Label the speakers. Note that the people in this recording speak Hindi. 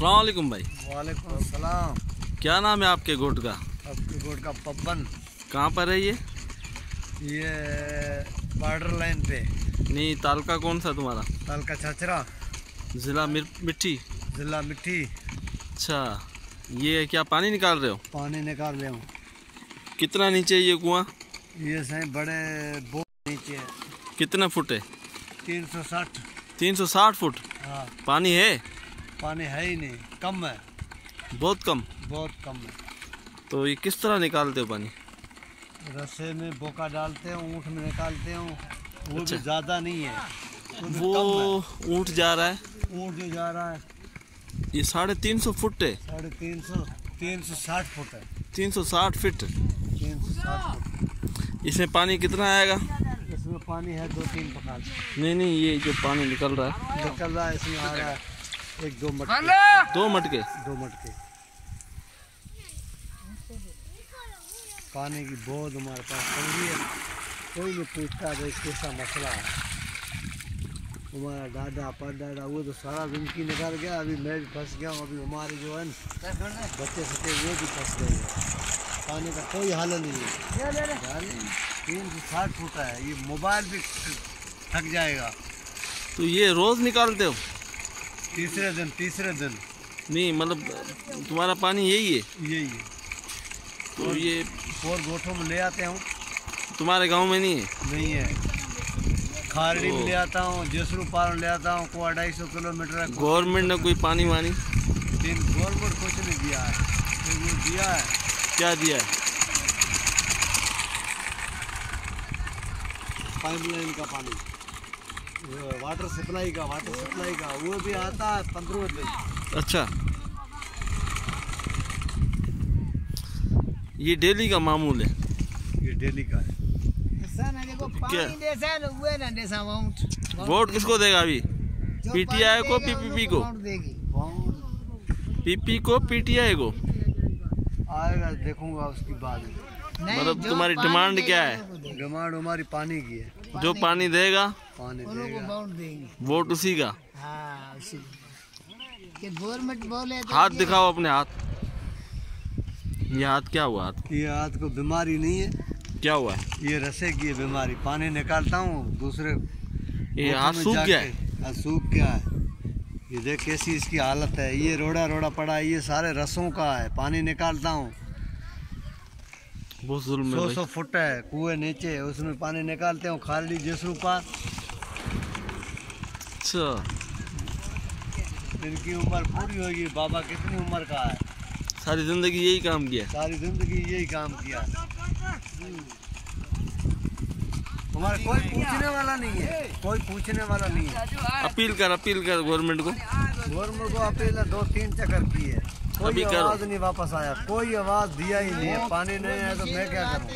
Speaker 1: अस्सलाम भाई।
Speaker 2: वालेकुम सलाम
Speaker 1: क्या नाम है आपके गोट का?
Speaker 2: आपके गोट का पब्बन
Speaker 1: कहाँ पर है ये?
Speaker 2: ये बॉर्डर लाइन पे।
Speaker 1: नहीं तालका कौन सा तुम्हारा?
Speaker 2: ताल का छाछरा।
Speaker 1: ज़िला मिट्टी।
Speaker 2: जिला मिट्टी।
Speaker 1: अच्छा ये क्या पानी निकाल रहे हो?
Speaker 2: पानी निकाल रहे हूँ।
Speaker 1: कितना नीचे ये कुआँ?
Speaker 2: ये सही बड़े नीचे है।
Speaker 1: कितना फुट है?
Speaker 2: तीन सौ साठ।
Speaker 1: तीन सौ साठ फुट?
Speaker 2: हाँ।
Speaker 1: पानी है?
Speaker 2: पानी है ही नहीं। कम है।
Speaker 1: बहुत कम?
Speaker 2: बहुत कम है।
Speaker 1: तो ये किस तरह निकालते हो पानी?
Speaker 2: रस्से में बोका डालते हैं ऊँट में निकालते हैं। वो
Speaker 1: अच्छा।
Speaker 2: भी ज़्यादा नहीं है। वो
Speaker 1: ऊँट जा रहा है
Speaker 2: है? ऊँट जो जा रहा है।
Speaker 1: ये साढ़े तीन सौ फुट है।
Speaker 2: साढ़े तीन सौ तीन सौ साठ फुट है।
Speaker 1: तीन सौ साठ फीट।
Speaker 2: तीन सौ साठ फुट।
Speaker 1: इसमें पानी कितना आएगा?
Speaker 2: इसमें पानी है दो तीन पकाल।
Speaker 1: नहीं नहीं ये जो पानी निकल रहा है।
Speaker 2: निकल रहा है इसमें आ रहा है। एक दो मटके।
Speaker 1: दो मटके?
Speaker 2: दो मटके। पानी की बहुत हमारे पास तंगी है। कोई नहीं पूछता भाई कैसा मसला है? हमारा दादा परदादा वो तो सारा ज़िंदगी निकल गया अभी मैं भी फंस गया हूँ अभी हमारे जो है न, बच्चे सच्चे वो भी फंस गए हैं। पानी का कोई हाल नहीं है। तीन सौ साठ फुट है। ये मोबाइल भी थक जाएगा।
Speaker 1: तो ये रोज़ निकालते हो?
Speaker 2: तीसरे दिन तीसरे दिन।
Speaker 1: नहीं मतलब तुम्हारा पानी यही है?
Speaker 2: यही है।
Speaker 1: तो ये
Speaker 2: और गोठों में ले आते हूँ।
Speaker 1: तुम्हारे गाँव में नहीं है?
Speaker 2: नहीं है। खारड़ी में ले आता हूँ जसरू पार ले आता हूँ को अढ़ाई सौ किलोमीटर है।
Speaker 1: गवर्नमेंट ने कोई पानी वानी?
Speaker 2: गवर्नमेंट कुछ नहीं दिया है। वो दिया है।
Speaker 1: क्या दिया है?
Speaker 2: पाइपलाइन का पानी। वाटर सप्लाई का वाटर सप्लाई का वो भी आता है पंद्रह दिन।
Speaker 1: अच्छा। ये डेली का मामूल है?
Speaker 2: ये डेली का है।
Speaker 1: वोट किसको देगा अभी? पीटीआई को पीपीपी को पीपी को पीटीआई को?
Speaker 2: आएगा देखूँगा उसकी बाद
Speaker 1: मतलब तुम्हारी डिमांड क्या है?
Speaker 2: डिमांड हमारी पानी की है।
Speaker 1: जो पानी देगा वोट उसी का।
Speaker 3: गवर्नमेंट बोले तो
Speaker 1: हाथ दिखाओ अपने हाथ। ये हाथ क्या हुआ हाथ?
Speaker 2: ये हाथ को बीमारी नहीं है।
Speaker 1: क्या हुआ? है
Speaker 2: ये रसे की है बीमारी। पानी निकालता हूँ दूसरे
Speaker 1: ये हाथ सूख गया है?
Speaker 2: हाँ, सूख गया है। ये देख कैसी इसकी हालत है। ये रोड़ा रोड़ा पड़ा है। ये सारे रसों का है। पानी निकालता हूँ।
Speaker 1: बहुत
Speaker 2: सौ सौ फुट है कुएँ नीचे उसमें पानी निकालते हूँ खाली जसरू पार
Speaker 1: अच्छा।
Speaker 2: इनकी उम्र पूरी होगी बाबा कितनी उम्र का है?
Speaker 1: सारी ज़िंदगी यही काम किया।
Speaker 2: सारी ज़िंदगी यही काम किया। हमारा कोई पूछने वाला नहीं है। कोई पूछने वाला नहीं है।
Speaker 1: अपील कर अपील कर गवर्नमेंट को।
Speaker 2: गवर्नमेंट को अपील दो तीन चक्कर की है। कोई आवाज़ नहीं वापस आया कोई आवाज़ दिया ही नहीं है पानी नहीं है तो मैं क्या करूँ?